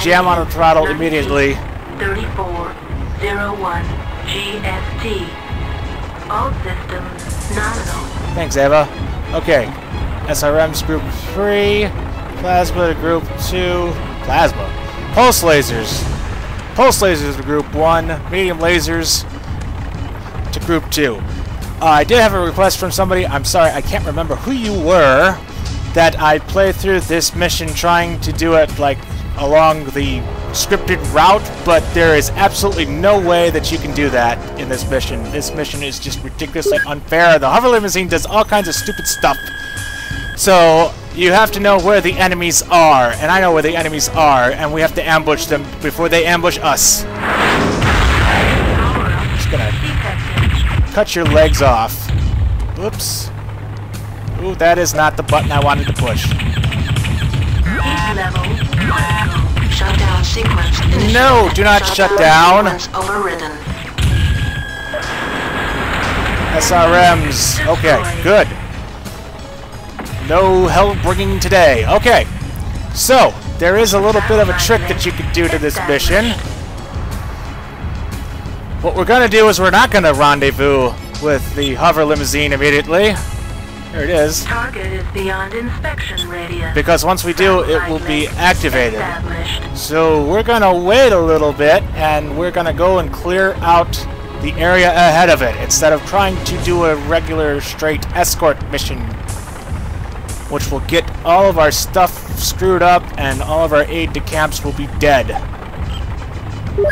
jam on the throttle immediately. 3401 GST. All systems nominal. Thanks, Eva. Okay. SRM's Group 3. Plasma to Group 2. Plasma. Pulse lasers. Pulse lasers to Group 1. Medium lasers to Group 2. Uh, I did have a request from somebody. I'm sorry, I can't remember who you were. That I play through this mission trying to do it like along the scripted route, but there is absolutely no way that you can do that in this mission. This mission is just ridiculously unfair. The hover limousine does all kinds of stupid stuff. So you have to know where the enemies are, and I know where the enemies are, and we have to ambush them before they ambush us. Just gonna cut your legs off. Oops. Ooh, that is not the button I wanted to push. Critical. Shutdown sequence. No, do not shut down. SRMs. Okay, good. No hell bringing today. Okay. So, there is a little bit of a trick that you could do to this mission. What we're going to do is we're not going to rendezvous with the hover limousine immediately. There it is. Target is beyond inspection radius. Because once we do, it will be activated. So we're going to wait a little bit, and we're going to go and clear out the area ahead of it, instead of trying to do a regular straight escort mission, which will get all of our stuff screwed up, and all of our aide-de-camps will be dead.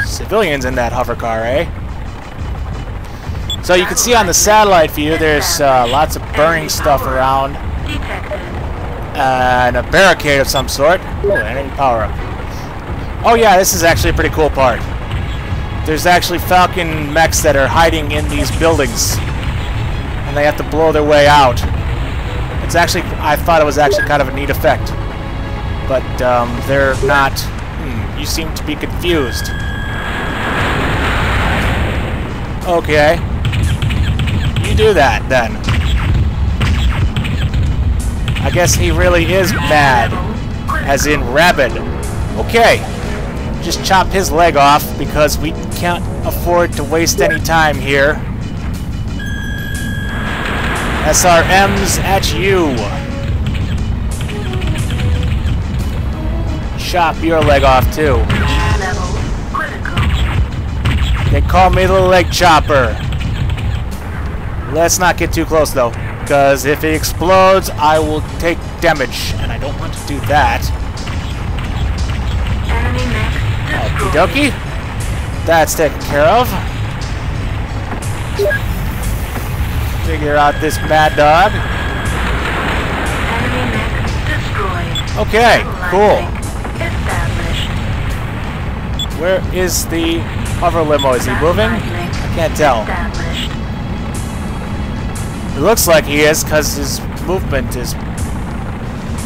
Civilians in that hover car, eh? So you can see on the satellite view, there's uh, lots of burning stuff around, Detected. and a barricade of some sort. Oh, enemy power up. Oh yeah, this is actually a pretty cool part. There's actually Falcon mechs that are hiding in these buildings. And they have to blow their way out. It's actually, I thought it was actually kind of a neat effect. But um, they're not, hmm, you seem to be confused. Okay. Do that, then. I guess he really is mad. As in rabid. Okay. Just chop his leg off because we can't afford to waste any time here. SRMs at you. Chop your leg off too. They call me the leg chopper. Let's not get too close though, because if it explodes, I will take damage, and I don't want to do that. Enemy Okie dokie. That's taken care of. Figure out this mad dog. Enemy mech destroyed. Okay, cool. Where is the hover limo? Is he moving? I can't tell. It looks like he is because his movement is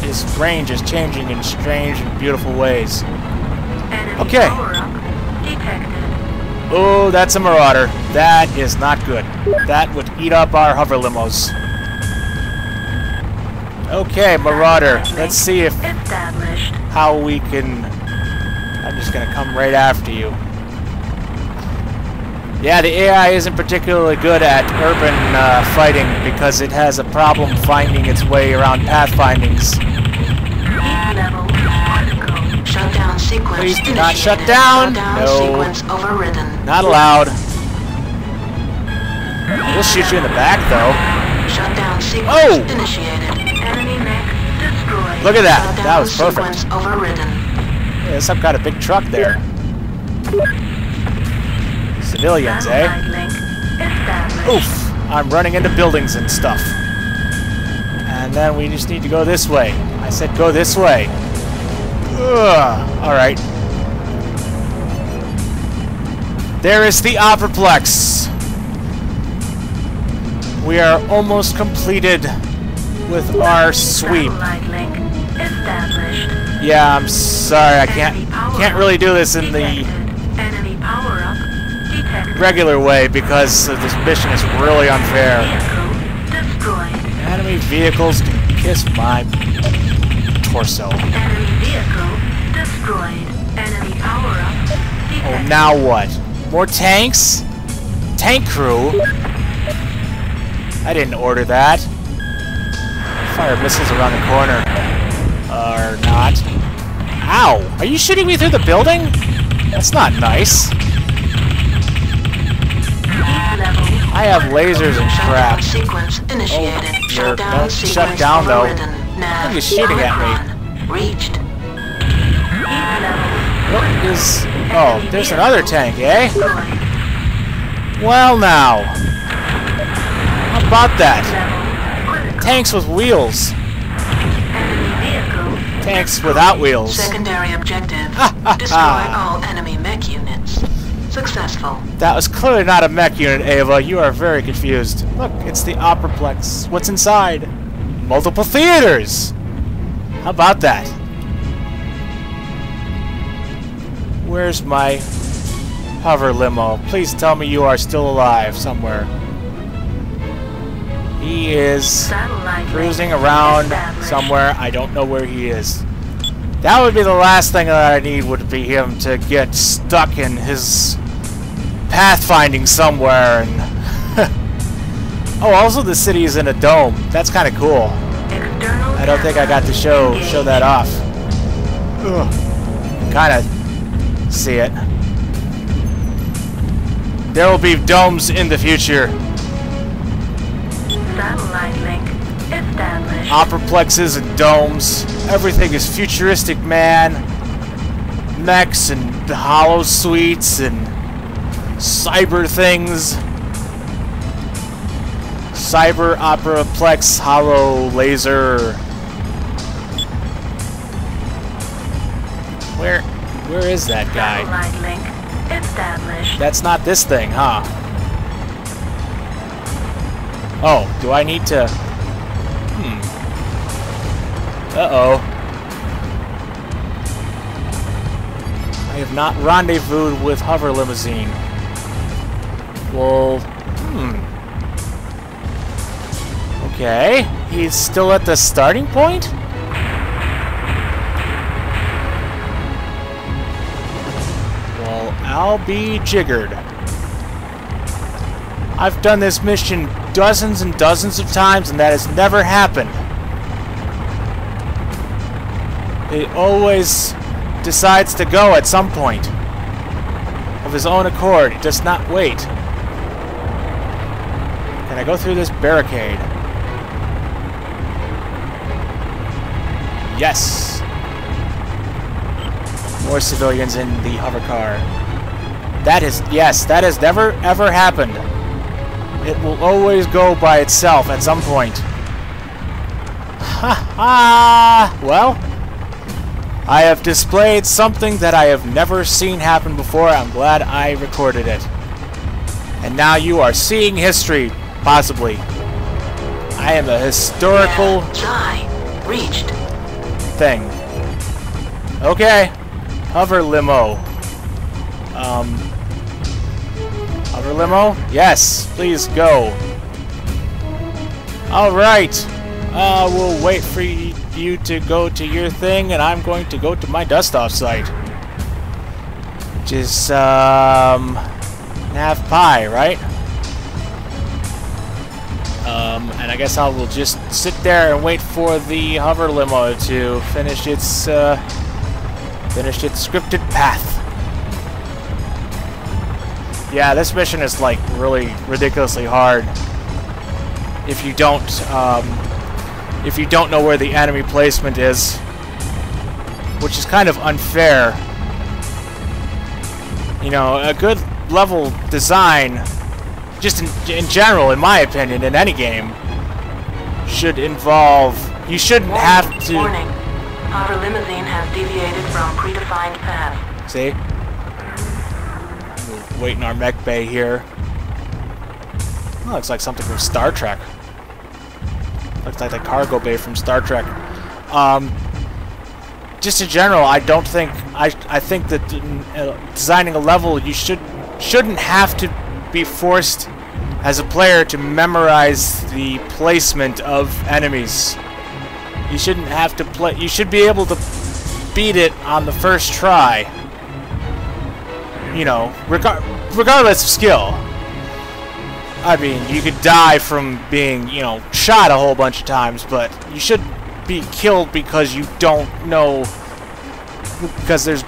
his range is changing in strange and beautiful ways. Okay. power up detected. Oh, that's a marauder. That is not good. That would eat up our hover limos. Okay, marauder. Let's see if how we can. I'm just gonna come right after you. Yeah, the AI isn't particularly good at urban uh, fighting because it has a problem finding its way around pathfindings. Heat level critical. Shutdown sequence Please do not shut down. No. Not allowed. We'll shoot you in the back, though. Oh! initiated. Enemy mech destroyed. Look at that. That was perfect. Sequence overridden. Yeah, there's some kind of big truck there. Civilians, eh? Satellite link established. Oof! I'm running into buildings and stuff. And then we just need to go this way. I said go this way. Ugh. Alright. There is the Operaplex. We are almost completed with our sweep. Satellite link established. Yeah, I'm sorry, I can't can't really do this in the regular way because this mission is really unfair. Enemy vehicles can kiss my torso. Enemy vehicle destroyed. Enemy power-up Oh, now what? More tanks? Tank crew? I didn't order that. Fire missiles around the corner. Or not. Ow! Are you shooting me through the building? That's not nice. I have lasers and crap. sequence initiated. Oh, you're- Shutdown don't sequence shut down, though. overridden. Nav Look, shooting at me. Reached. What is... Oh, there's another tank, eh? Well now. How about that? Tanks with wheels. Tanks without wheels. Secondary objective. Destroy all enemy mech units. Successful. That was clearly not a mech unit, Ava. You are very confused. Look, it's the Operaplex. What's inside? Multiple theaters! How about that? Where's my hover limo? Please tell me you are still alive somewhere. He is cruising around somewhere. I don't know where he is. That would be the last thing that I need would be him to get stuck in his pathfinding somewhere and Oh, also the city is in a dome. That's kind of cool. I don't think I got to show show that off. Kind of see it. There will be domes in the future. Satellite. Operaplexes and domes. Everything is futuristic, man. Mechs and the hollow suites and cyber things. Cyber Operaplex Hollow Laser. Where where is that guy? Satellite link established. That's not this thing, huh? Oh, do I need to... Uh-oh. I have not rendezvoused with Hover Limousine. Well, hmm. Okay, he's still at the starting point? Well, I'll be jiggered. I've done this mission dozens and dozens of times, and that has never happened. It always decides to go at some point. Of his own accord. It does not wait. Can I go through this barricade? Yes. More civilians in the hover car. That is, yes, that has never ever happened. It will always go by itself at some point. Ha ha! Well, I have displayed something that I have never seen happen before. I'm glad I recorded it. And now you are seeing history, possibly. I am a historical Xi reached. thing. Okay. Hover limo. Um. Hover limo? Yes. Please go. Alright. Uh, we'll wait for y- you to go to your thing, and I'm going to go to my dust-off site. Which is, um... Nav right? Um, and I guess I will just sit there and wait for the hover limo to finish its, uh, finish its scripted path. Yeah, this mission is, like, really ridiculously hard. If you don't, um, if you don't know where the enemy placement is, which is kind of unfair. You know, a good level design, just in, in general, in my opinion, in any game, should involve. You shouldn't have to. Warning. Hover limousine has deviated from predefined path. See? We'll wait in our mech bay here. Oh, looks like something from Star Trek. Looks like the cargo bay from Star Trek. Um, just in general, I don't think I I think that uh, designing a level you should shouldn't have to be forced as a player to memorize the placement of enemies. You shouldn't have to play. You should be able to beat it on the first try. You know, regar regardless of skill. I mean, you could die from being, you know, shot a whole bunch of times, but you should be killed because you don't know. Because there's.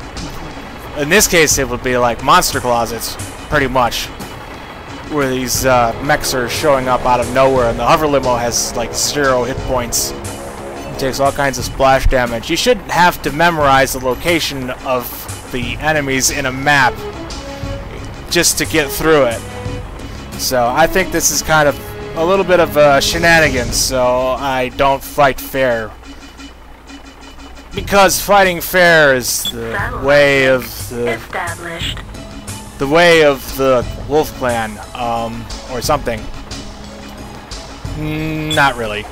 In this case, it would be like monster closets, pretty much. Where these uh, mechs are showing up out of nowhere, and the hover limo has like zero hit points. It takes all kinds of splash damage. You shouldn't have to memorize the location of the enemies in a map just to get through it. So I think this is kind of a little bit of uh, shenanigans, so I don't fight fair. Because fighting fair is the way of the Established. the way of the Wolf Clan, um, or something. Mm, Not really.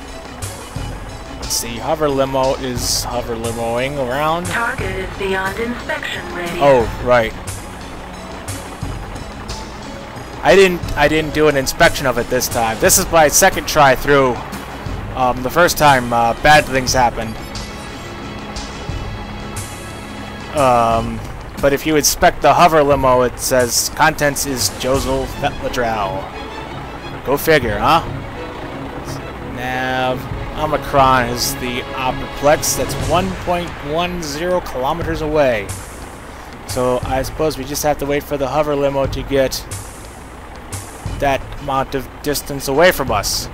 Let's see, hover limo is hover limoing around. Target is beyond inspection radius. Oh, right. I didn't I didn't do an inspection of it this time. This is my second try through. Um, the first time uh, bad things happened. Um, but if you inspect the hover limo, it says contents is Josel Vetladrow. Go figure, huh? Nav Omicron is the Operaplex that's 1.10 kilometers away. So I suppose we just have to wait for the hover limo to get that amount of distance away from us.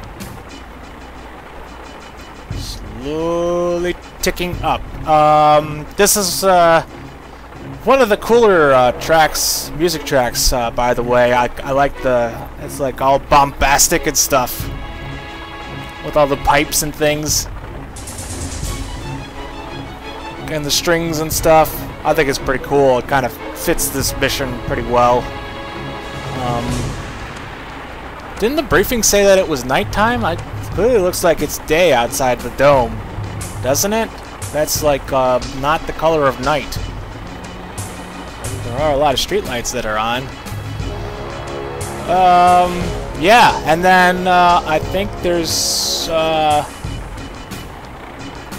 Slowly ticking up. Um, this is uh, one of the cooler uh, tracks, music tracks, uh, by the way. I, I like the, it's like all bombastic and stuff. With all the pipes and things. And the strings and stuff. I think it's pretty cool. It kind of fits this mission pretty well. Um, didn't the briefing say that it was nighttime? It clearly looks like it's day outside the dome. Doesn't it? That's like uh, not the color of night. There are a lot of streetlights that are on. Um, yeah, and then uh, I think there's uh,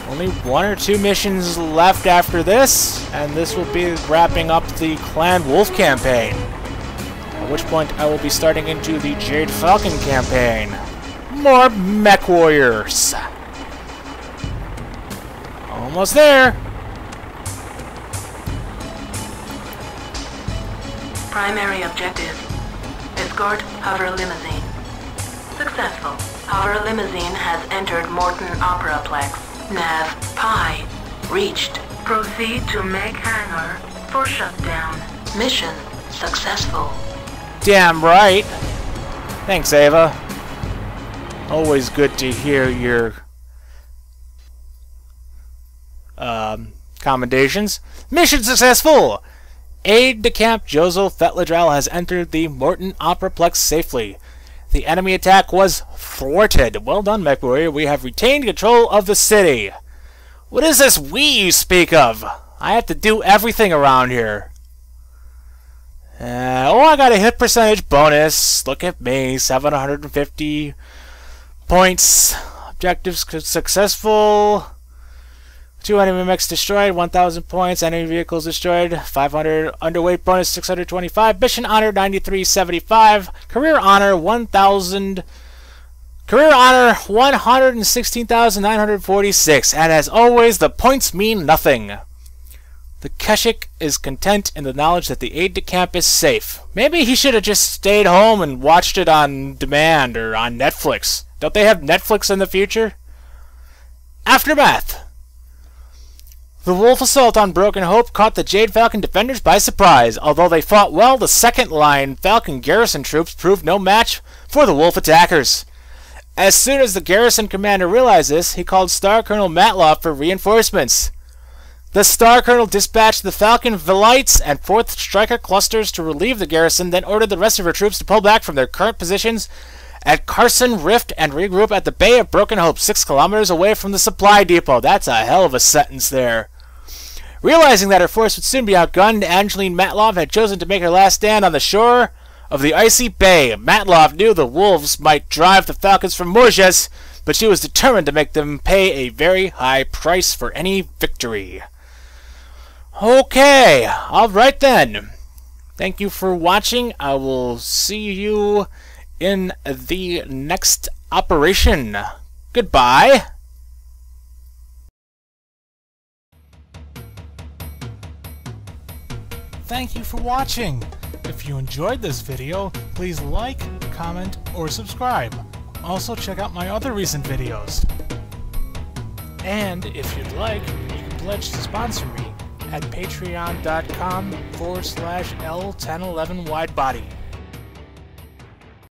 only one or two missions left after this, and this will be wrapping up the Clan Wolf campaign. At which point I will be starting into the Jade Falcon campaign. More mech warriors. Almost there. Primary objective. Escort hover limousine. Successful. Hover limousine has entered Morton Opera Operaplex. Nav Pi. Reached. Proceed to Mech Hangar for shutdown. Mission successful. Damn right. Thanks, Ava. Always good to hear your um, commendations. Mission successful! Aide de camp Joseph Fetladrell has entered the Morton Operaplex safely. The enemy attack was thwarted. Well done, Mech Warrior. We have retained control of the city. What is this we you speak of? I have to do everything around here. Uh, oh, I got a hit percentage bonus. Look at me, 750 points. Objectives successful. Two enemy mechs destroyed, 1,000 points. Enemy vehicles destroyed, 500. Underweight bonus, 625. Mission honor, 9375. Career honor, 1,000. Career honor, 116,946. And as always, the points mean nothing. The Keshik is content in the knowledge that the aide de camp is safe. Maybe he should have just stayed home and watched it on demand or on Netflix. Don't they have Netflix in the future? Aftermath. The Wolf assault on Broken Hope caught the Jade Falcon defenders by surprise. Although they fought well, the second line Falcon garrison troops proved no match for the Wolf attackers. As soon as the garrison commander realized this, he called Star Colonel Matloff for reinforcements. The Star Colonel dispatched the Falcon Velites and 4th Striker clusters to relieve the garrison, then ordered the rest of her troops to pull back from their current positions at Carson Rift and regroup at the Bay of Broken Hope, 6 kilometers away from the supply depot. That's a hell of a sentence there. Realizing that her force would soon be outgunned, Angeline Matlov had chosen to make her last stand on the shore of the icy bay, Matlov knew the wolves might drive the falcons from Morges, but she was determined to make them pay a very high price for any victory. Okay, alright then. Thank you for watching. I will see you in the next operation. Goodbye. Thank you for watching. If you enjoyed this video, please like, comment, or subscribe. Also check out my other recent videos. And if you'd like, you can pledge to sponsor me at patreon.com forward slash L1011 widebody.